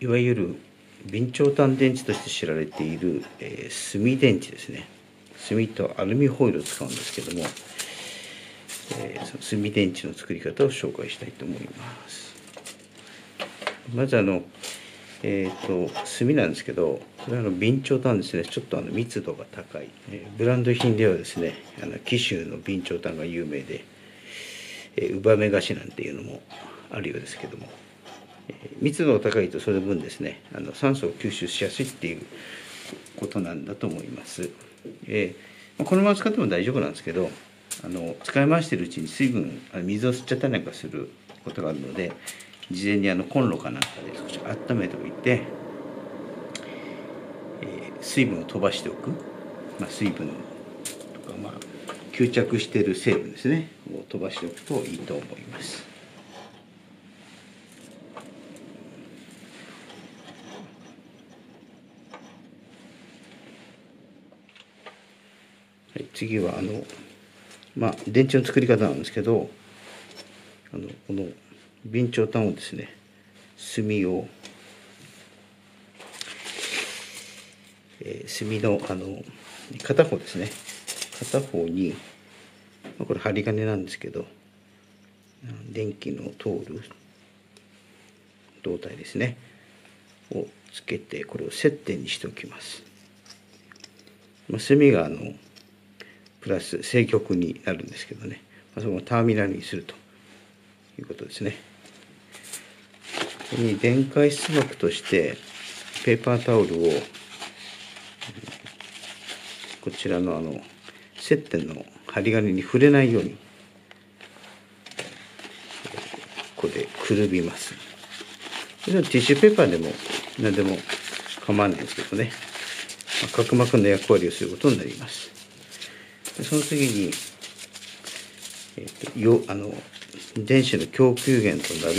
いわゆる備長炭電池として知られている、えー、炭電池ですね。炭とアルミホイルを使うんですけども、えー、その炭電池の作り方を紹介したいと思います。まずあのえーと、炭なんですけどこれはあの備長炭ですね。ちょっとあの密度が高い、えー、ブランド品ではですねあの紀州の備長炭が有名で、えー、ウバメガシなんていうのもあるようですけども。密度が高いとその分ですねあの酸素を吸収しやすいっていうことなんだと思います。えー、このまま使っても大丈夫なんですけどあの使い回してるうちに水分水を吸っちゃったりなんかすることがあるので事前にあのコンロかなんかで少し温めておいて、えー、水分を飛ばしておく、まあ、水分とか、まあ、吸着してる成分ですねを飛ばしておくといいと思います。い、次はあのまあ電池の作り方なんですけどあのこの備長炭をですね炭を、えー、炭のあの片方ですね片方に、まあ、これ針金なんですけど電気の通る胴体ですねをつけてこれを接点にしておきます、まあ、炭があのプラス正極になるんですけどね、まあ、そのターミナルにするということですね。ここに電解出力としてペーパータオルをこちらのあの接点の針金に触れないようにここでくるみます。ティッシュペーパーでも何でも構わないんですけどね、角膜の役割をすることになります。その次に、えーと、よあの電子の供給源となる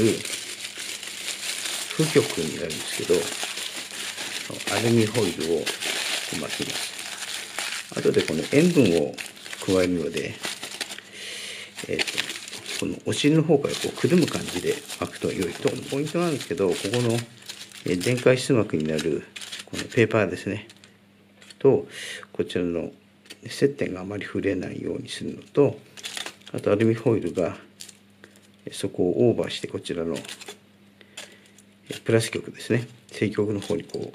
負極になるんですけどアルミホイルを巻きます。後でこの塩分を加えるので、えーと、このお尻の方からこうくるむ感じで巻くと良いとポイントなんですけどここの電解質膜になるこのペーパーですね。とこちらの接点があまり触れないようにするのとあとアルミホイルがそこをオーバーしてこちらのプラス極ですね。正極の方にこ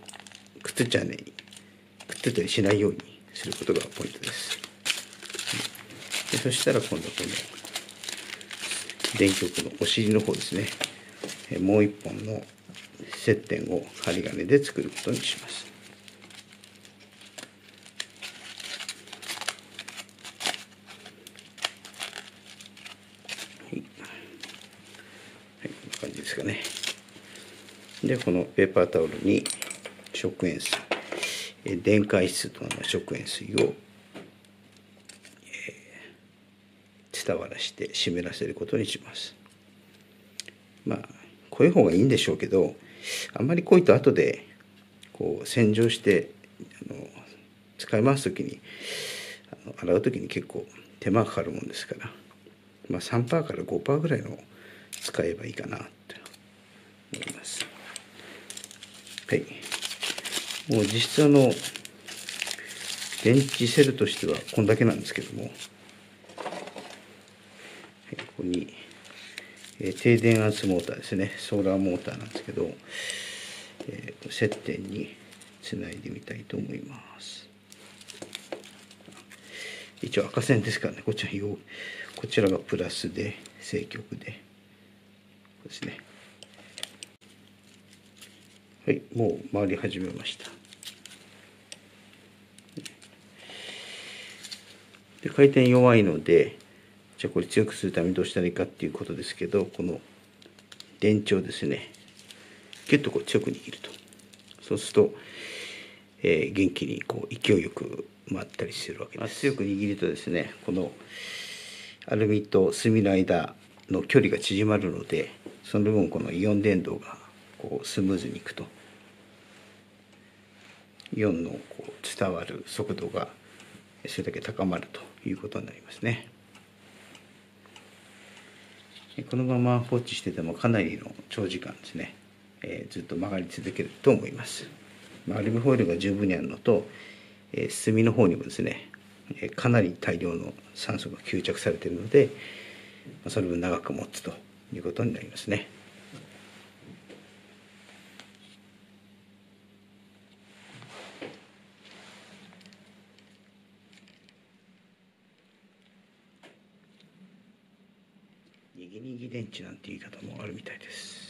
うくっついちゃないくっついたりしないようにすることがポイントです。でそしたら今度この電極のお尻の方ですね。もう一本の接点を針金で作ることにしますですかねでこのペーパータオルに食塩水電解質となる食塩水を、伝わらして湿らせることにしますまあ濃い方がいいんでしょうけどあんまり濃いと後でこう洗浄してあの使い回す時にあの洗う時に結構手間がかかるもんですから、まあ、3%から5%ぐらいの使えばいいかなと思います。はい。もう実質あの、電池セルとしてはこんだけなんですけども、はい、ここに、えー、低電圧モーターですね、ソーラーモーターなんですけど、えー、接点につないでみたいと思います。一応赤線ですからね、こちらこちらがプラスで正極で、こうですね。はいもう回り始めました。で回転弱いのでじゃあこれ強くするためにどうしたらいいかっていうことですけどこの電池をですねギュッとこう強く握ると。そうすると、えー、元気にこう勢いよく回ったりするわけです。強く握るとですねこのアルミと炭の間の距離が縮まるのでその分このイオン電動がこうスムーズにいくと。イオンのこう伝わる速度がそれだけ高まるということになりますね。このまま放置しててもかなりの長時間ですねえーずっと曲がり続けると思います。まあアルミホイルが十分にあるのと、えー炭の方にもですね、えーかなり大量の酸素が吸着されているので、まあその分長く持つということになりますね。ギニギ電池なんて言い方もあるみたいです。